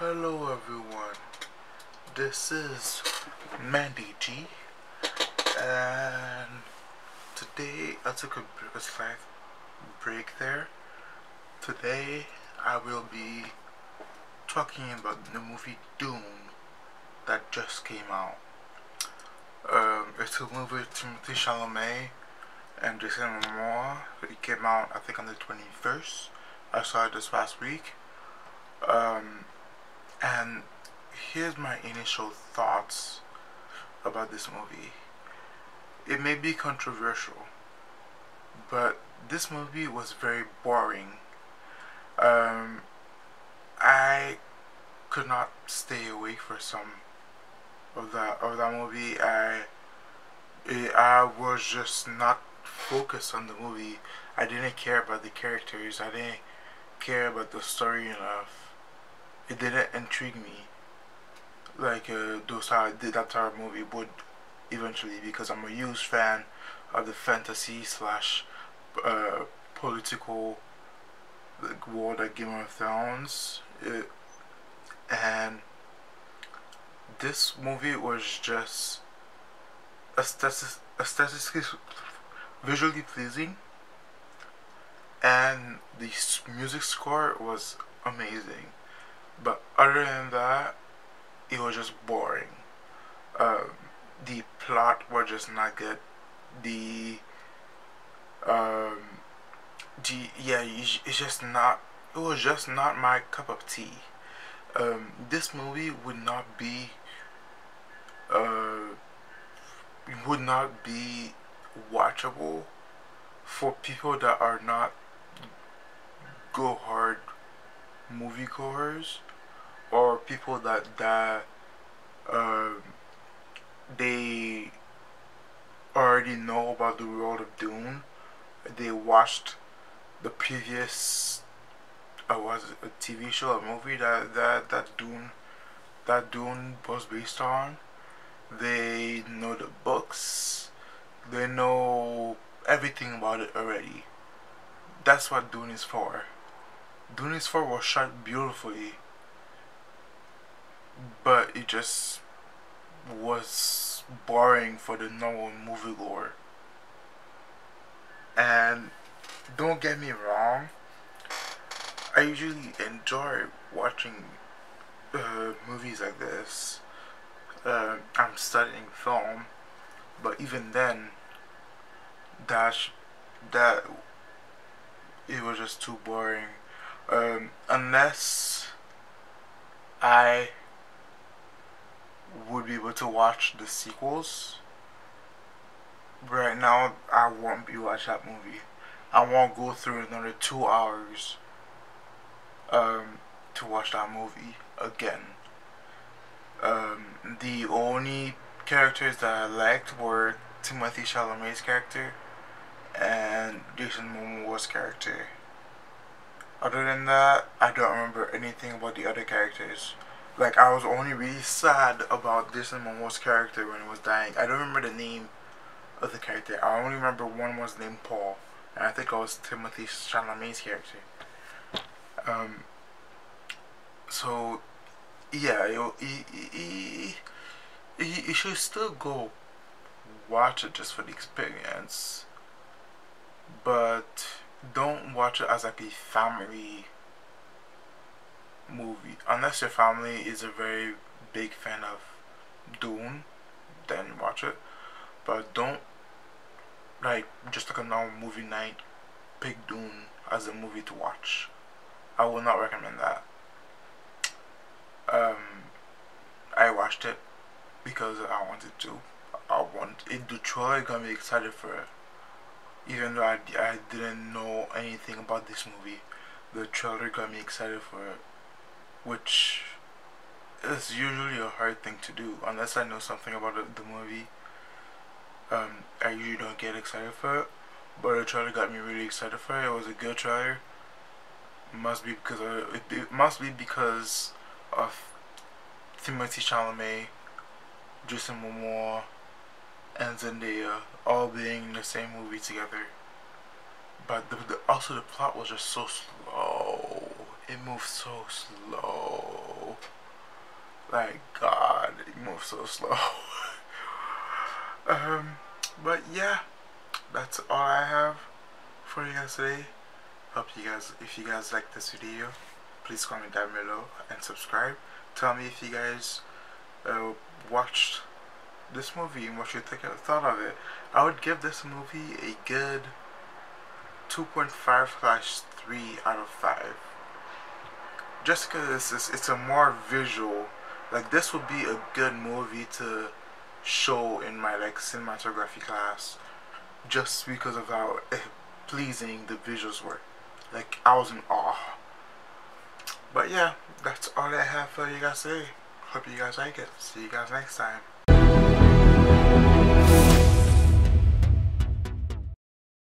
Hello everyone, this is Mandy G, and today I took a, a slight break there. Today I will be talking about the movie Dune that just came out. Um, it's a movie with Timothée Chalamet and Jason Momoa. It came out I think on the 21st. I saw it this past week. Um, and here's my initial thoughts about this movie. It may be controversial, but this movie was very boring. Um, I could not stay awake for some of that of that movie. I I was just not focused on the movie. I didn't care about the characters. I didn't care about the story enough. It didn't intrigue me like uh, those did that type of movie would eventually because I'm a huge fan of the fantasy slash uh, political like, world of Game of Thrones. It, and this movie was just aesthetically visually pleasing and the music score was amazing but other than that it was just boring. Um, the plot was just not good. The um the yeah it's just not it was just not my cup of tea. Um, this movie would not be uh, would not be watchable for people that are not go hard moviegoers or people that that um, they already know about the world of Dune. They watched the previous uh, was a TV show, a movie that that that Dune that Dune was based on. They know the books. They know everything about it already. That's what Dune is for. For was shot beautifully, but it just was boring for the normal moviegoer. And don't get me wrong, I usually enjoy watching uh, movies like this. Uh, I'm studying film, but even then, that that it was just too boring. Um, unless I would be able to watch the sequels. Right now, I won't be watching that movie. I won't go through another two hours um, to watch that movie again. Um, the only characters that I liked were Timothy Chalamet's character and Jason Momoa's character. Other than that, I don't remember anything about the other characters. Like, I was only really sad about Jason Momoa's character when he was dying. I don't remember the name of the character. I only remember one was named Paul. And I think it was Timothy Chalamet's character. Um, so, yeah, you, you, you should still go watch it just for the experience. But don't watch it as like a family movie. Unless your family is a very big fan of Dune, then watch it. But don't like just like a normal movie night pick Dune as a movie to watch. I will not recommend that. Um, I watched it because I wanted to. I want it. The trailer got me excited for it. Even though I, I didn't know anything about this movie, the trailer got me excited for it which is usually a hard thing to do unless I know something about the, the movie. Um, I usually don't get excited for it, but the trailer got me really excited for it. It was a good trailer. Must be because of, it, it must be because of Timothy Chalamet, Jason Momoa, and Zendaya all being in the same movie together. But the, the, also the plot was just so slow it moved so slow. Like God, it moved so slow. um, but yeah, that's all I have for you guys today. Hope you guys, if you guys like this video, please comment down below and subscribe. Tell me if you guys uh, watched this movie and what you think thought of it. I would give this movie a good 2.5 slash 3 out of 5. Just because it's, it's a more visual, like this would be a good movie to show in my like cinematography class just because of how eh, pleasing the visuals were. Like I was in awe. But yeah, that's all I have for you guys today. Hope you guys like it. See you guys next time.